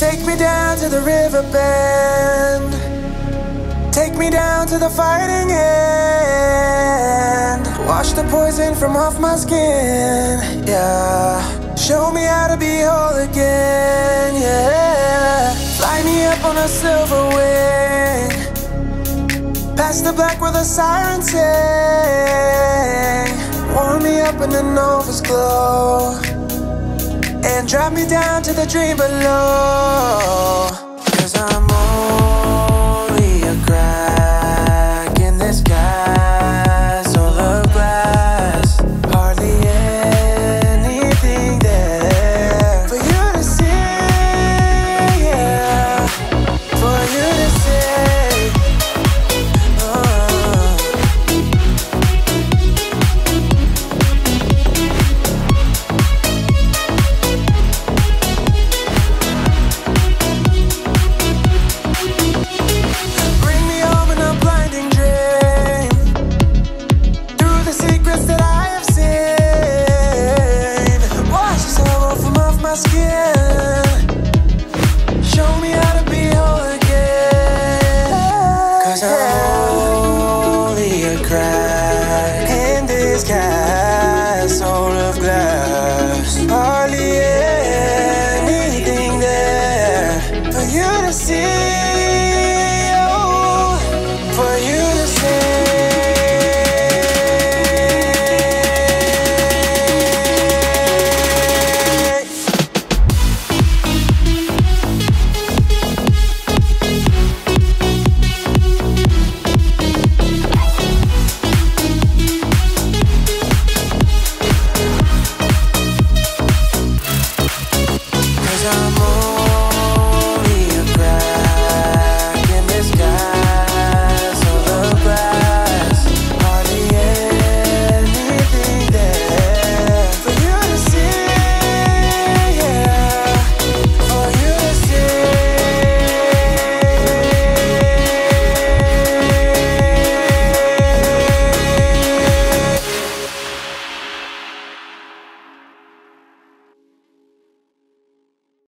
Take me down to the river bend. Take me down to the fighting end. Wash the poison from off my skin. Yeah. Show me how to be whole again. Yeah. Fly me up on a silver wing. Past the black where the sirens sing. Warm me up in the Nova's glow. Drop me down to the dream below. this cat.